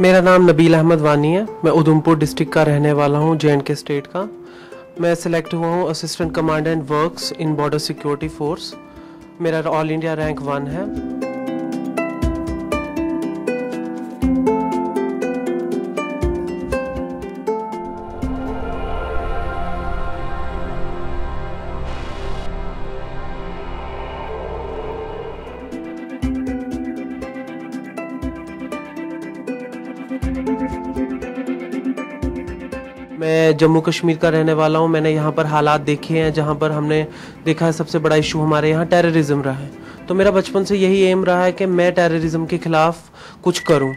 मेरा नाम नबील अहमद वानी है। मैं उधमपुर डिस्ट्रिक्ट का रहने वाला हूँ जे के स्टेट का। मैं सिलेक्ट हुआ हूँ assistant commandant works in border security force मेरा ऑल इंडिया रैंक वन है। मैं जम्मू कश्मीर का रहने वाला हूँ। मैंने यहाँ पर हालात देखे हैं, जहाँ पर हमने देखा है सबसे बड़ा इशू हमारे यहाँ टेररिज्म रहा है। तो मेरा बचपन से यही एम रहा है कि मैं टेररिज्म के खिलाफ कुछ करूँ।